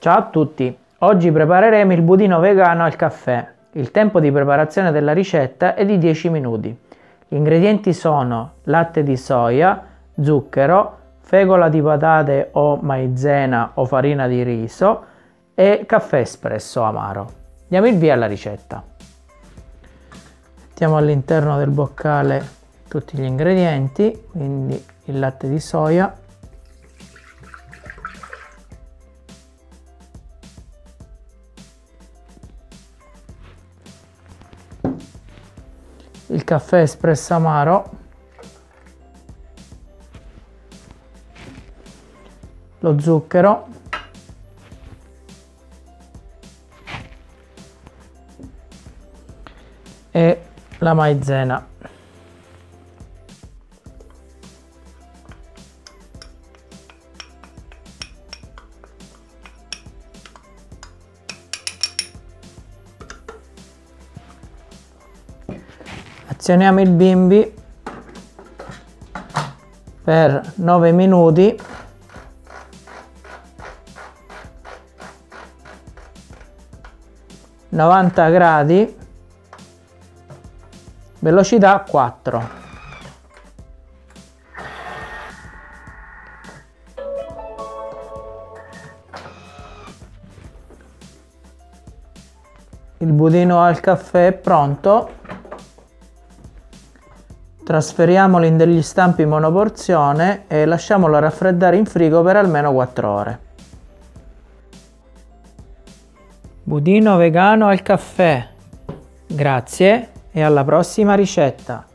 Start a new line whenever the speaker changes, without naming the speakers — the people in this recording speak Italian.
Ciao a tutti! Oggi prepareremo il budino vegano al caffè. Il tempo di preparazione della ricetta è di 10 minuti. Gli ingredienti sono latte di soia, zucchero, fegola di patate o maizena o farina di riso e caffè espresso amaro. Diamo il via alla ricetta. Mettiamo all'interno del boccale tutti gli ingredienti, quindi il latte di soia, il caffè espresso amaro. Lo zucchero. E la maizena azioniamo il bimbi per 9 minuti. novanta gradi velocità 4 il budino al caffè è pronto Trasferiamolo in degli stampi monoporzione e lasciamolo raffreddare in frigo per almeno 4 ore. Budino vegano al caffè. Grazie e alla prossima ricetta.